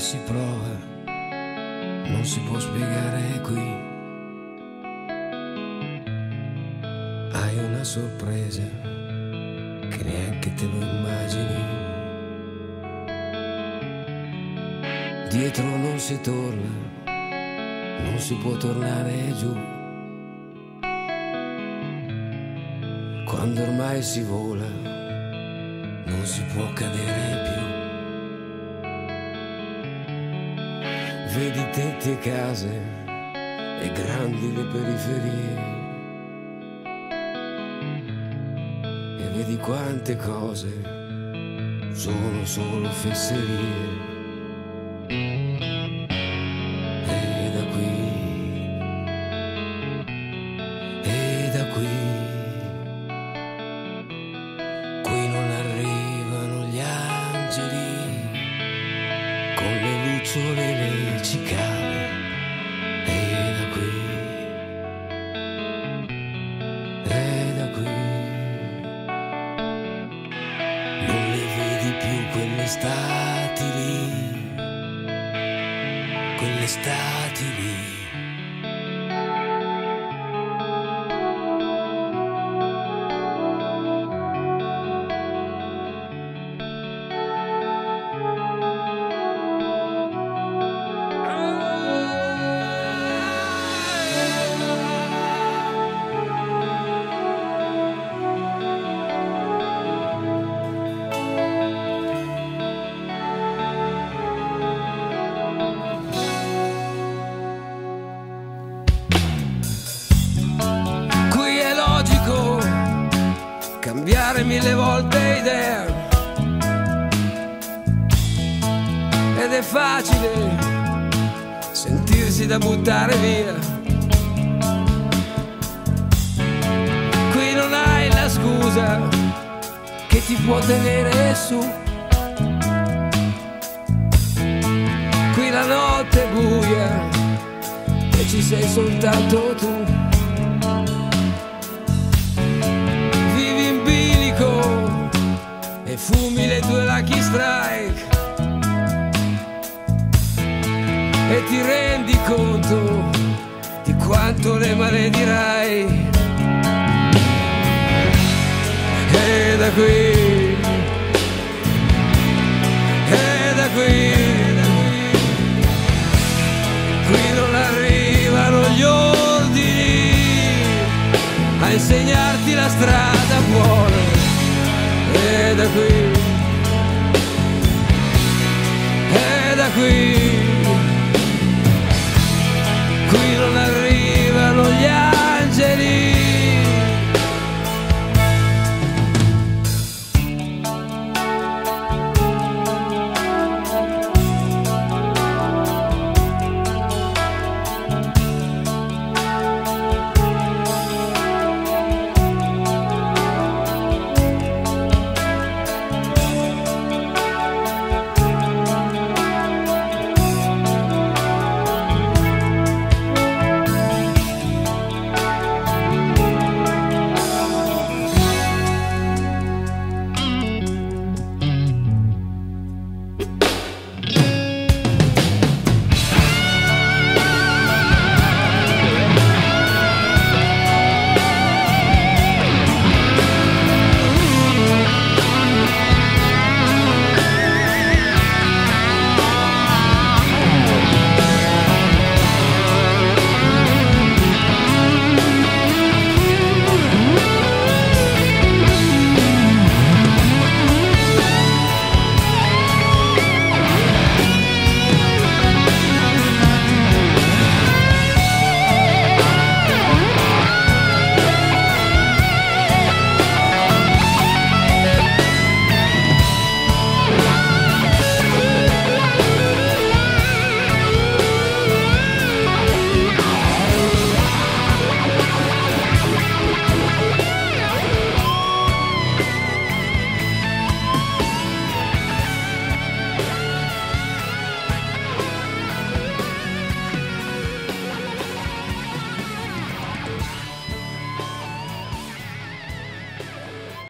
Si prova non si può spiegare qui. Hai una sorpresa che neanche te lo immagini. Dietro non si torna, non si può tornare giù. Quando ormai si vola, non si può cadere più. Vedi tetti e case e grandi le periferie. E vedi quante cose sono solo fesserie. Le lucciole e le cicale e da qui e da qui. Non le vedi più quelle stati lì quelle lì mille volte idea. Ed è facile sentirsi da buttare via. Qui non hai la scusa che ti può tenere su. Qui la notte è buia e ci sei soltanto tu. Strike. E ti rendi conto di quanto le maledirai. E da qui e da qui qui non arrivano gli ordini a insegnarti la strada buona. E da qui e da qui